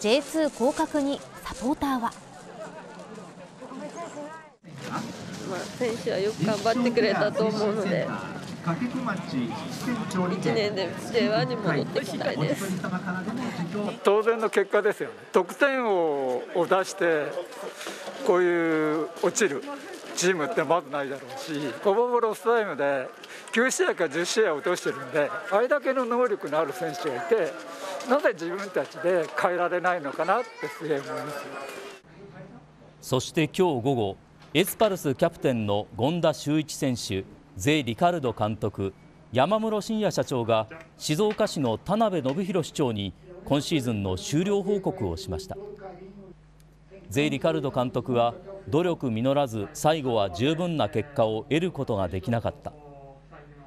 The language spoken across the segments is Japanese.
J2 降格にサポーターは。まあ、選手はよく頑張ってくれたと思うので1年で J1 に戻ってきたいです当然の結果ですよね得点王を出してこういう落ちるチームってまずないだろうしほぼほぼロスタイムで9試合か10試合落としてるんであれだけの能力のある選手がいてなぜ自分たちで変えられないのかなってすげえ思います。そして今日午後エスパルスキャプテンの権田修一選手ゼ・リカルド監督山室信也社長が静岡市の田辺信弘市長に今シーズンの終了報告をしました。ゼ・リカルド監督は努力実らず最後は十分な結果を得ることができなかった。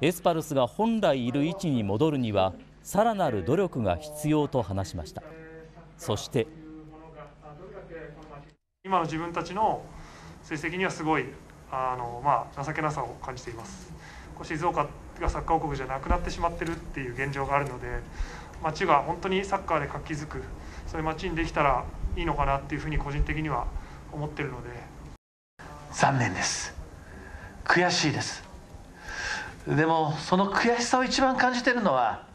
エスパルスが本来いる位置に戻るにはさらなる努力が必要と話しました。そして今の自分たちの成績にはすごいあの、まあ、情けなさを感じています。静岡がサッカー王国じゃなくなってしまってるっていう現状があるので町が本当にサッカーで活気づくそういう町にできたらいいのかなっていうふうに個人的には思ってるので。残念です。悔しいですでもその悔しさを一番感じているのは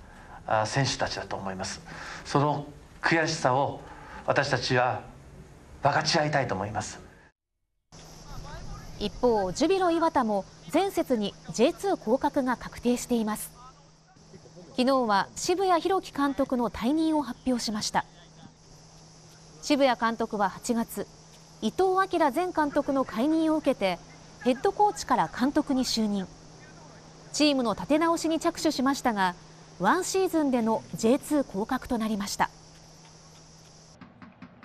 選手たちだと思います。その悔しさを私たちは分かち合いたいと思います。一方ジュビロ磐田も前節に J2 降格が確定しています。昨日は渋谷博樹監督の退任を発表しました。渋谷監督は8月伊藤明前監督の解任を受けてヘッドコーチから監督に就任。チームの立て直しに着手しましたがワンシーズンでの J2 降格となりました。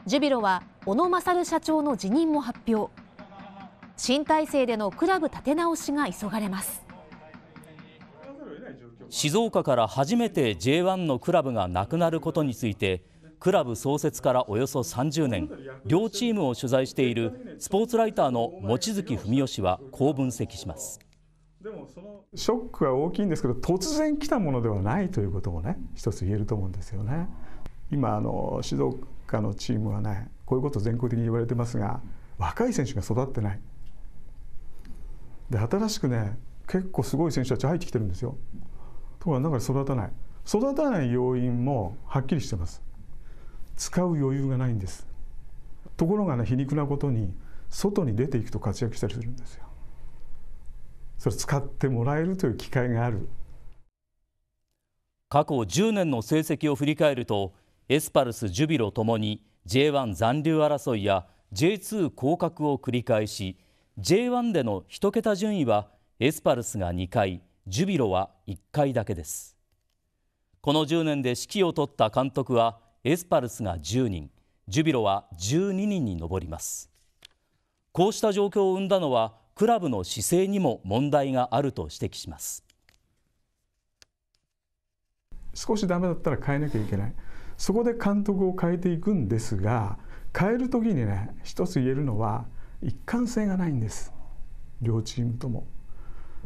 ジュビロは小野勝社長の辞任も発表。新体制でのクラブ立て直しが急がれます。静岡から初めて J1 のクラブがなくなることについてクラブ創設からおよそ30年両チームを取材しているスポーツライターの望月文義はこう分析します。でもそのショックは大きいんですけど突然来たものではないということもね一つ言えると思うんですよね。今あの静岡のチームはねこういうこと全国的に言われてますが若い選手が育ってない。で新しくね結構すごい選手たち入ってきてるんですよ。ところが中で育たない。育たない要因もはっきりしてます。使う余裕がないんです。ところがね皮肉なことに外に出ていくと活躍したりするんですよ。それ使ってもらえるという機会がある。過去10年の成績を振り返るとエスパルスジュビロともに J1 残留争いや J2 降格を繰り返し J1 での1桁順位はエスパルスが2回ジュビロは1回だけです。この10年で指揮を執った監督はエスパルスが10人ジュビロは12人に上ります。こうした状況を生んだのはクラブの姿勢にも問題があると指摘します。少しダメだったら変えなきゃいけない。そこで監督を変えていくんですが変える時にね一つ言えるのは一貫性がないんです。両チームとも。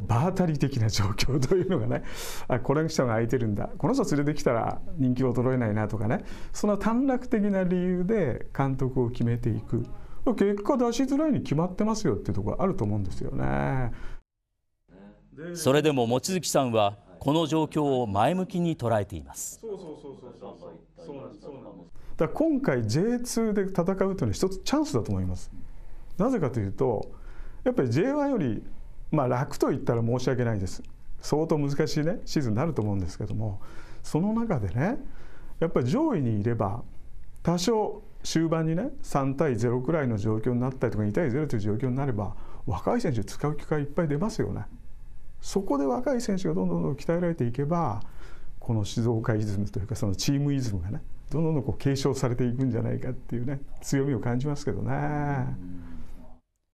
場当たり的な状況というのがねあこの人が空いてるんだ。この人連れてきたら人気衰えないなとかね。その短絡的な理由で監督を決めていく。結果出しづらいに決まってますよっていうところあると思うんですよね。それでも望月さんはこの状況を前向きに捉えています。だ今回 J2 で戦うというのは一つチャンスだと思います。なぜかというとやっぱり J1 よりまあ楽と言ったら申し訳ないです。相当難しいねシーズンになると思うんですけども。その中でねやっぱり上位にいれば多少終盤にね3対0くらいの状況になったりとか2対0という状況になれば若い選手使う機会いっぱい出ますよね。そこで若い選手がどんどんどん鍛えられていけばこの静岡イズムというかそのチームイズムがねどんどんどんこう継承されていくんじゃないかっていうね強みを感じますけどね。